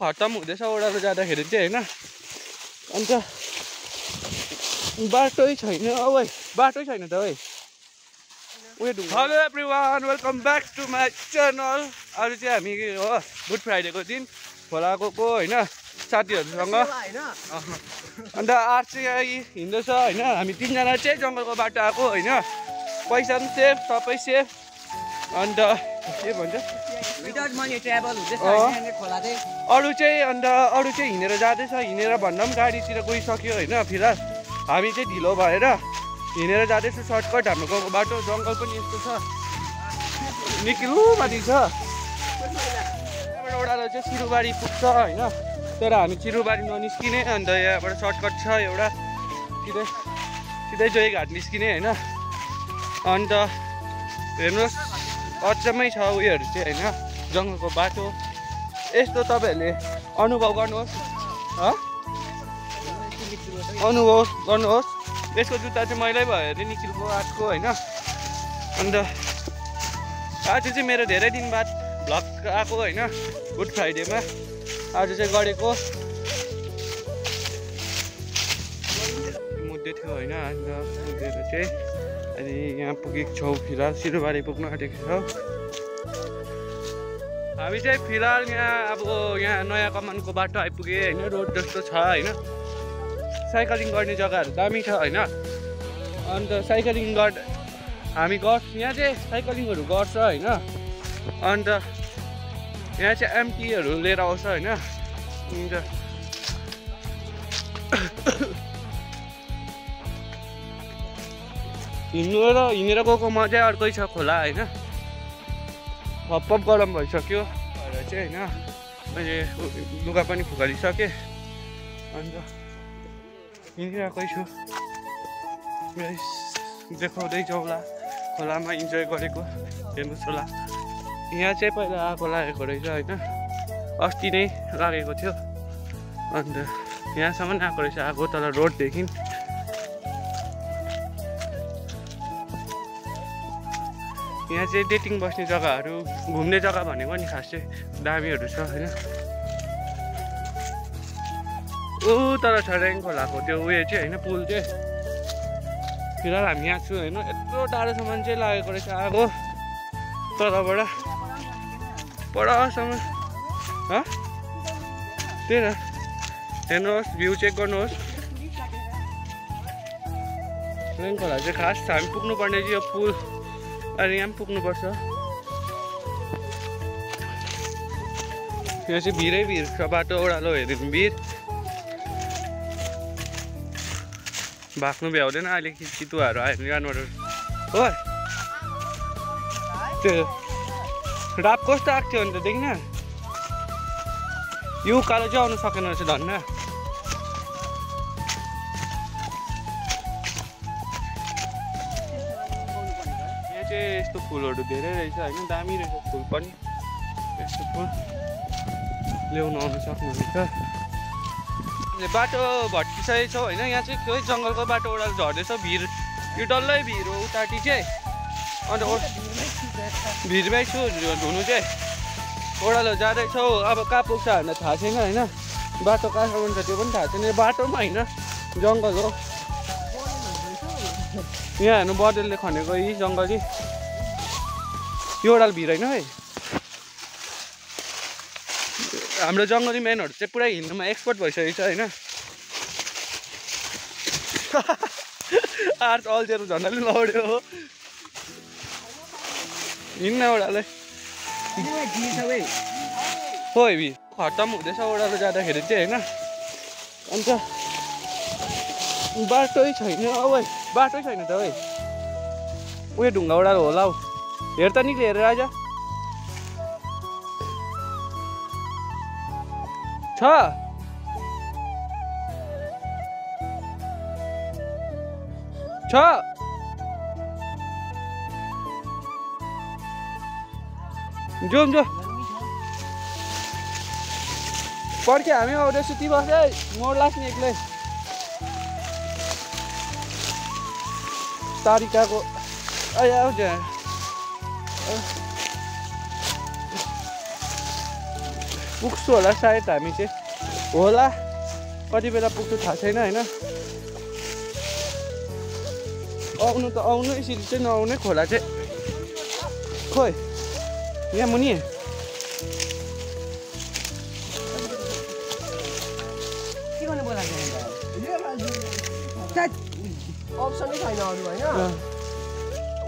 खत्तम हुँदैछ ओह्रालो जाँदाखेरि चाहिँ होइन अन्त बाटै छैन औ बाटै छैन त है hello everyone welcome back to my channel आज चाहिँ हामी हो गुड फ्राइडेको दिन खोला गएको होइन साथीहरूसँग अन्त आज चाहिँ हिँड्दैछ होइन हामी तिनजना चाहिँ जङ्गलको बाटो आएको होइन पैसा पनि सेफ सबै सेफ अन्त के भन्छ अरू चाहिँ अन्त अरू चाहिँ हिँडेर जाँदैछ हिँडेर भन्दा पनि गाडीतिर गइसक्यो होइन फिलहाल। हामी चाहिँ ढिलो भएर हिँडेर जाँदैछ सर्टकट हाम्रो गाउँको बाटो जङ्गल पनि यस्तो छ। निकिलु माथि छ। ओह्रालो चाहिँ सिरुबारी पुग्छ होइन। तर हामी सिरुबारी ननिस्किने अन्त यहाँबाट सर्टकट छ एउटा। सिधै सिधै जोइ घाट निस्किने होइन। अन्त हेर्नुहोस् अचम्मै छ उयोहरू चाहिँ होइन। जङ्गलको बाटो। यस्तो तपाईँहरूले अनुभव गर्नुहोस्। अनुभव गर्नुहोस्। यसको जुत्ता चाहिँ मैलै भयो अरे निखिलको आजको होइन? अन्त आज चाहिँ मेरो धेरै दिन बाद भ्लग आएको होइन? गुड फ्राइडेमा। आज चाहिँ गरेको। मुद्दे थियो होइन? अन्त मुद्देर चाहिँ अनि यहाँ पुगेको छौँ फिलहाल। सिरुबारी पुग्नु आँटेको छौँ। हामी चाहिँ फिलहाल यहाँ अब यहाँ नयाँ कमानको बाटो आइपुगेँ होइन रोड जस्तो छ होइन। साइकलिङ गर्ने जग्गाहरू दामी छ होइन। अन्त साइकलिङ गर् हामी गर्छ यहाँ चाहिँ साइकलिङहरू गर्छ होइन। अन्त यहाँ चाहिँ एमटीहरू लिएर आउँछ होइन। अन्त हिँड्नु र हिँडेर गएको मजै अर्कै छ खोला होइन। हप्पप गरम भइसक्यो। भएर चाहिँ होइन। मैले लुगा पनि फुकालिसकेँ। अन्त हिँडिरहेकै छु। देखाउँदै जाउँला खोलामा इन्जोय गरेको। हेर्नुहोस् होला। यहाँ चाहिँ पहिला आगो लागेको रहेछ होइन? अस्ति नै लागेको थियो। अन्त यहाँसम्म आएको रहेछ आगो तल रोडदेखि यहाँ चाहिँ डेटिङ बस्ने जग्गाहरू घुम्ने जग्गा भनेको नि खास चाहिँ दामीहरू छ होइन? ऊ तर छरेङ खोलाको त्यो उयो चाहिँ होइन पुल चाहिँ। फिलहाल हामी यहाँ छु होइन? यत्रो टाढोसम्म चाहिँ लागेको रहेछ आगो। तलबाट। परसम्म त्यही त। हेर्नुहोस् भ्यू चेक गर्नुहोस्। छरेङ खोला चाहिँ खास हामी पुग्नुपर्ने चाहिँ यो पुल। अनि यहाँ पनि पुग्नुपर्छ। यहाँ चाहिँ भिरै भिर छ बाटो ओह्रालो हेऱ्यो भने भिर। भाग्नु भ्याउँदैन अहिले चितुवाहरू आयो भने जानवरहरू हो त्यो राप कस्तो आएको थियो अन्त देखिन। यो उकालो चाहिँ आउनु सकेन रहेछ धन्न। चाहिँ यस्तो फुलहरू धेरै रहेछ होइन दामी रहेछ फुल पनि। यस्तो फुल ल्याउनु आउनु सक्नुहुन्छ। बाटो भट्किसकेको छौँ होइन यहाँ चाहिँ खोइ जङ्गलको बाटो ओह्रालो झर्दैछ भिर यो डल्लै भिर हो उताटी चाहिँ। अन्त भिरमै छु धुनु चाहिँ। ओह्रालो जाँदैछौँ अब कहाँ पुग्छ हामीलाई थाहा छैन होइन। बाटो कहाँसम्म छ त्यो पनि थाहा छैन बाटोमा होइन जङ्गल हो। यहाँ हेर्नु बडेलले खनेको यी जङ्गल यी ओह्रालो भिर होइन है? हाम्रो जङ्गली म्यानहरू चाहिँ पुरै हिँड्नुमा एक्सपर्ट भइसकेको छ होइन। आर्च अल्झेर झन्डाले लड्यो हिँड्न ओह्रालो। हो हेभी खत्तम हुँदैछ ओह्रालो जाँदाखेरि चाहिँ होइन। अन्त बाटै छैन। औ बाटै छैन त है उयो ढुङ्गा ओह्रालो होला हौ। हेर त निक्ले हेरेर आइज़ छ। जो पर्खे हामी आउँदै सुति बस्दै मोड लाग्ने एक्लै तारिकाको आउँछ पुग्छु होला सायद हामी चाहिँ। होला? कति बेला पुग्छु थाहा छैन होइन? आउनु त आउनु यसरी चाहिँ नआउनै खोला चाहिँ। खोइ यहाँ मुनि। अप्सनै छैन अरू होइन?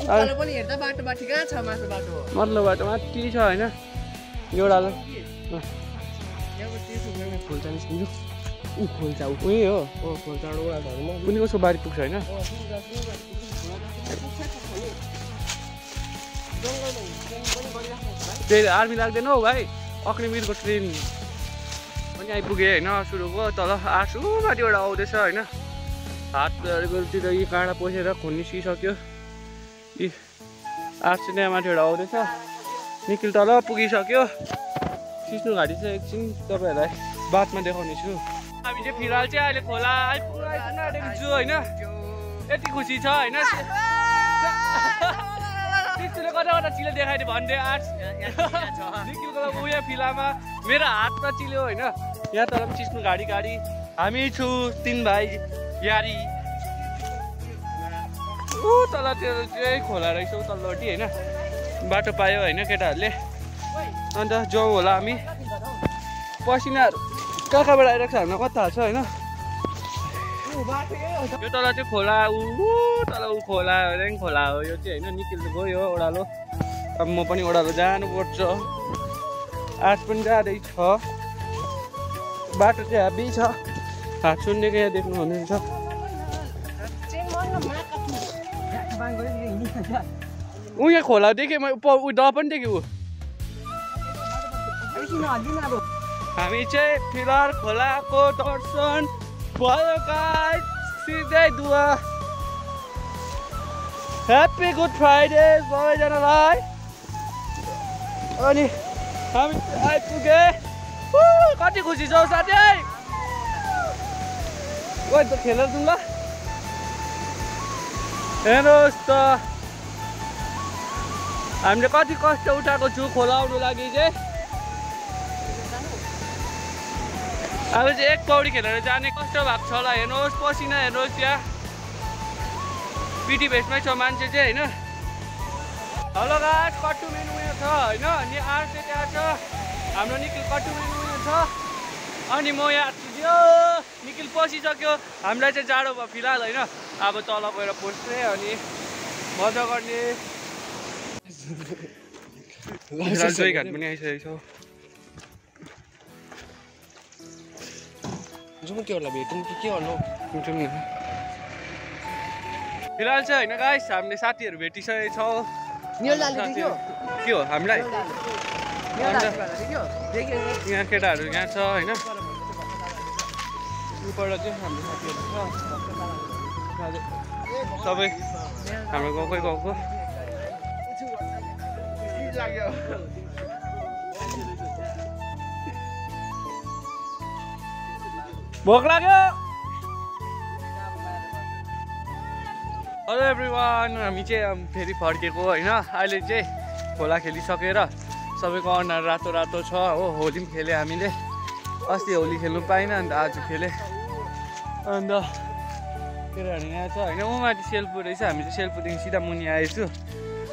उकालो पनि हेर्दा बाटो बाटो कहाँ छ मासु बाटो? माथिल्लो बाटो माथि छ होइन। खोल्चा निस्किन्छ ऊ खोल्चा ऊ उही हो ओ खोल्चा एउटा धर्म। कुनै कसको बारी पुग्छ होइन? त्यही आर्मी लाग्दैन हौ भाइ। अग्निवीरको ट्रेन पनि आइपुगेँ होइन सुरुको तल आसुमाथिबाट आउँदैछ होइन। हातहरूतिर यी काँडा पसेर यी आठ आउँदैछ निखिल तल पुगिसक्यो। सिस्नु घाटी चाहिँ एकछिन तपाईँहरूलाई बादमा देखाउने छु। हामी चाहिँ फिलहाल चाहिँ अहिले खोला आइपुग्नु आइपुग्नु आँटेको छु होइन। यति खुसी छ होइन। सिस्नुले कता कता चिले देखाइदियो भन्दै आर्ट्स निखिलको उयो फिलामा मेरो हातमा चिल्यो होइन। यहाँ तर पनि सिस्नु गाडी गाडी। हामी छु तिन भाइ यारी। ऊ तल त्यो चाहिँ खोला रहेछ ऊ तल्लोपट्टि होइन। बाटो पायो होइन केटाहरूले। अन्त जाउँ होला हामी। पसिनाहरू। कहाँ कहाँबाट आइरहेको छ हामीलाई कता थाहा छ होइन? यो तल चाहिँ खोला ऊ तल ऊ खोला ऱ्याङ खोला हो यो चाहिँ होइन निकिल गयो ओह्रालो। अब म पनि ओह्रालो जानुपर्छ। आज पनि जाँदैछ। बाटो चाहिँ हेभी छ। हात सुन्नेको यहाँ देख्नु हुनुहुन्छ ऊ यहाँ खोला देखेँ म ऊ ड पनि देखेँ ऊ हामी चाहिँ फिलहाल खोलाको दर्शन सिधै दुवा। ह्याप्पी गुड फ्राइडे सबैजनालाई। अनि हामी आइपुगे। कति खुसी छौ साथी ओ खेलेर जाउँ ल हेर्नुहोस् त। हामीले कति कष्ट उठाएको छु खोला आउनु लागि चाहिँ। अब चाहिँ एक पौडी खेलेर जाने कष्ट भएको छ होला। हेर्नुहोस् पसिना हेर्नुहोस् यहाँ पिटी भेस्टमै छ मान्छे चाहिँ होइन? हेलो गाज कट्टु मेनु उयो छ होइन? अनि आर चाहिँ त्यहाँ छ। हाम्रो निखिल कट्टु मेनु उयो छ। अनि म यहाँ यो निखिल पसिसक्यो। हामीलाई चाहिँ जाडो भयो फिलहाल होइन? अब तल गएर पस्ने अनि मजा गर्ने। घाट पनि आइसकेको छ। जाउँ होला भेटौँ कि के गर्नु जाउँ न। फिलहाल चाहिँ होइन गाइस हामीले साथीहरू भेटिसकेको छौँ। के हो हामीलाई? यहाँ केटाहरू यहाँ छ होइन? उबाट चाहिँ हाम्रो साथीहरू छ। सबै हाम्रो गाउँकै गाउँको? भोक लाग्यो। हेलो एभ्री वान हामी चाहिँ फेरि फर्केको होइन। अहिले चाहिँ खोला खेलिसकेर सबैको अनुहार रातो रातो छ हो। होली पनि खेल्यो हामीले। अस्ति होली खेल्नु पाइनँ अन्त आज खेलेँ। अन्त केटाहरू यहाँ छ होइन? ऊ माथि सेल्फु रहेछ। हामी चाहिँ सेल्फुदेखि सिधा मुनि आएछु।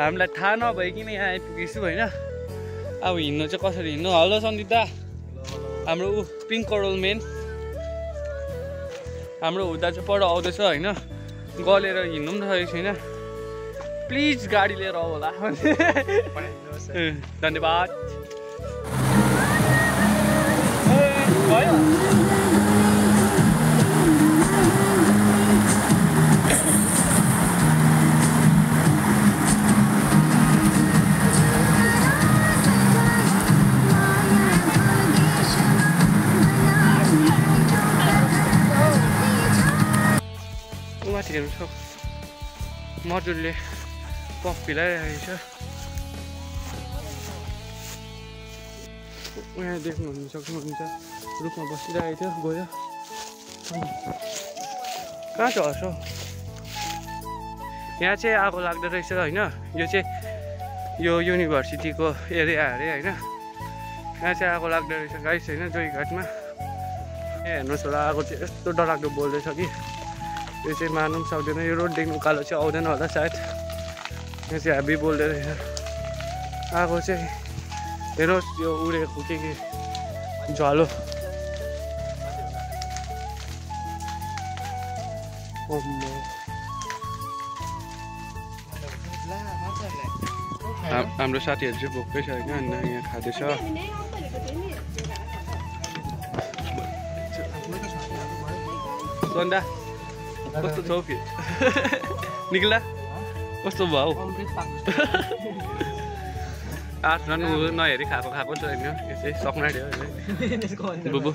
हामीलाई थाहा नभइकन यहाँ आइपुगेछु होइन? अब हिँड्नु चाहिँ कसरी हिँड्नु? हेलो सन्दिता। हाम्रो ऊ पिङ्क करोल मेन। हाम्रो हुँदा चाहिँ पर आउँदैछ होइन? गलेर हिँड्नु पनि सकेको छैन। प्लिज गाडी लिएर आऊ होला। धन्यवाद। माथि हेर्नु छ मजुरले पफ फिलाइरहेको छ यहाँ देख्नु सक्नुहुन्छ रुखमा बसिरहेको थियो गयो कहाँ छ हर्ष यहाँ चाहिँ आगो लाग्दो रहेछ होइन यो चाहिँ यो युनिभर्सिटीको एरिया अरे होइन यहाँ चाहिँ आगो लाग्दो रहेछ गाइस होइन जोइ घाटमा ए हेर्नुहोस् होला आगो चाहिँ यस्तो डरलाग्दो बोल्दैछ कि यो चाहिँ मार्नु पनि सक्दैन यो रोडदेखि उकालो चाहिँ आउँदैन होला सायद यो चाहिँ हेभी बोल्दै रहेछ आगो चाहिँ हेर्नुहोस् यो उडेको के के। हाम- हाम्रो साथीहरू चाहिँ भोकै छ होइन अन्त यहाँ खाँदैछ सन्दा कस्तो छौ कि निक्ला कस्तो भयो हौ? आठ रन ऊ नहेरी खाएको खाएको छ होइन यो चाहिँ जस्तो बुबु